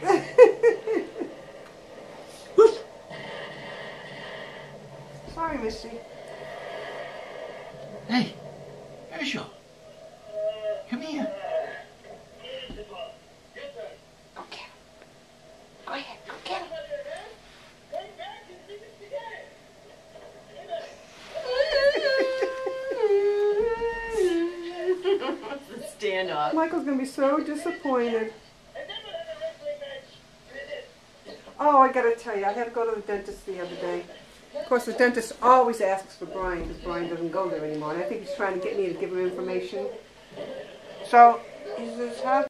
Sorry, Misty. Hey, Herschel. Come here. Go get him. Go ahead, go get him. Standoff. Michael's gonna be so disappointed. Oh, I gotta tell you, I had to go to the dentist the other day. Of course, the dentist always asks for Brian because Brian doesn't go there anymore. And I think he's trying to get me to give him information. So, he says, how